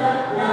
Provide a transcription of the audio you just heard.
the